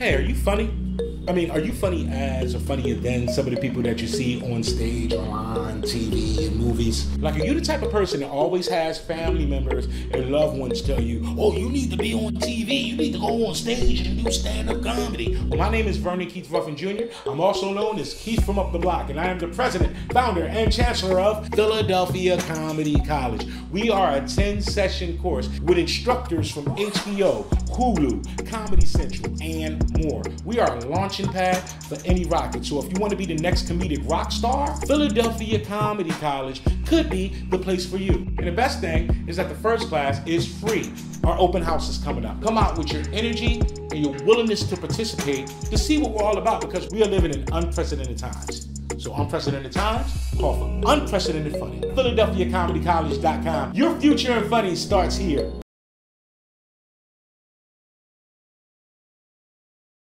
Hey, are you funny? I mean, are you funny as or funnier than some of the people that you see on stage or on TV and movies? Like, are you the type of person that always has family members and loved ones tell you, oh, you need to be on TV, you need to go on stage and do stand up comedy? Well, my name is Vernon Keith Ruffin Jr. I'm also known as Keith from Up the Block, and I am the president, founder, and chancellor of Philadelphia Comedy College. We are a 10 session course with instructors from HBO, Hulu, Comedy Central, and more. We are a launching pad for any rocket. So if you want to be the next comedic rock star, Philadelphia Comedy College could be the place for you. And the best thing is that the first class is free. Our open house is coming up. Come out with your energy and your willingness to participate to see what we're all about because we are living in unprecedented times. So unprecedented times call for unprecedented funny. PhiladelphiaComedyCollege.com. Your future in funny starts here.